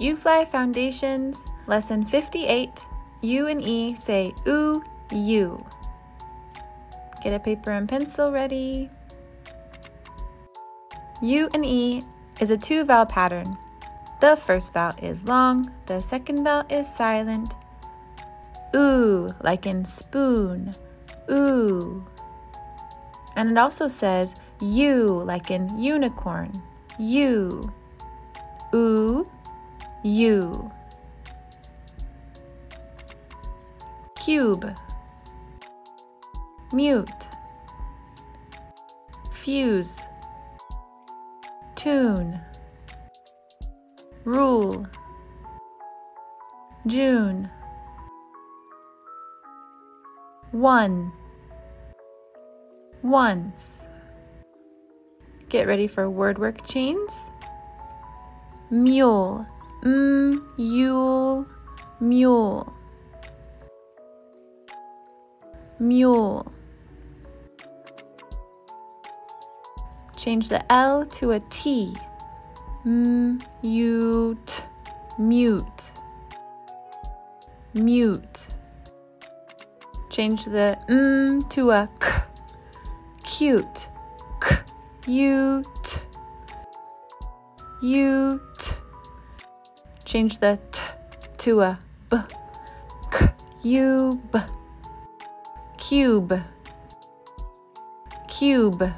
UFLI Foundations, Lesson 58. U and E say ooh, you. Get a paper and pencil ready. U and E is a two vowel pattern. The first vowel is long, the second vowel is silent. Ooh, like in spoon. Ooh. And it also says you, like in unicorn. You. Ooh, you. Cube. Mute. Fuse. Tune. Rule. June. One. Once. Get ready for word work chains. Mule. Mm, mule, mule. Mule. Change the L to a T. Mm, Mute. Mute. Mute. Change the M to a K. Cute. K. Ute. Change the T to a B. Cube. Cube. Cube.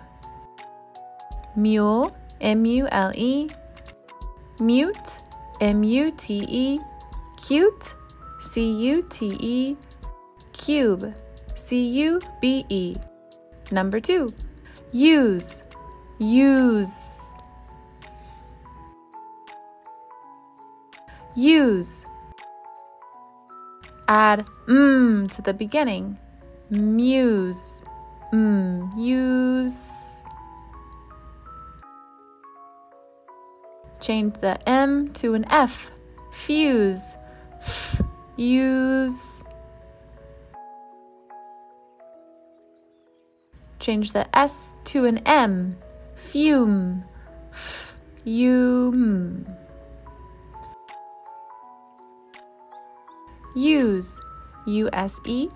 Mule. M U L E. Mute. M U T E. Cute. C U T E. Cube. C U B E. Number two. Use. Use. Use. Add mm to the beginning. Muse. Mm. Use. Change the M to an F. Fuse. F. Use. Change the S to an M. Fume. Fume. Use. U S E.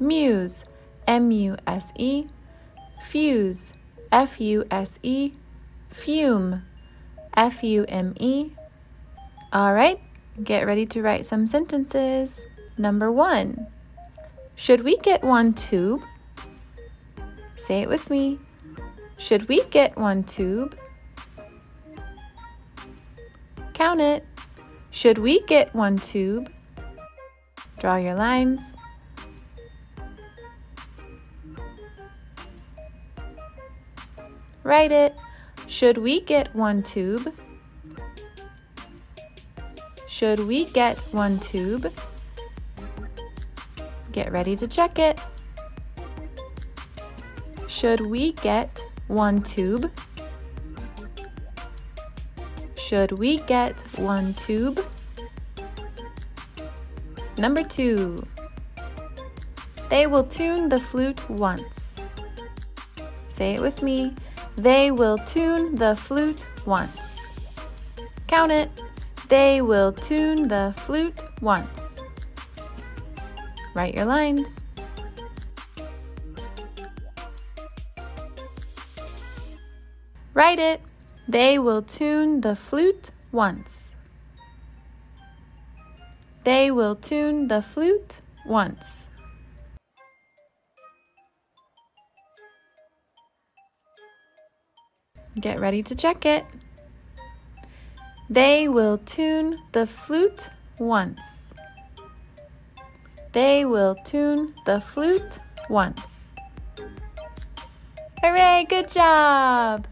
Muse. M U S E. Fuse. F U S E. Fume. F U M E. All right, get ready to write some sentences. Number one Should we get one tube? Say it with me. Should we get one tube? Count it. Should we get one tube? Draw your lines. Write it. Should we get one tube? Should we get one tube? Get ready to check it. Should we get one tube? Should we get one tube? Number two. They will tune the flute once. Say it with me. They will tune the flute once. Count it. They will tune the flute once. Write your lines. Write it. They will tune the flute once. They will tune the flute once. Get ready to check it. They will tune the flute once. They will tune the flute once. Hooray, good job!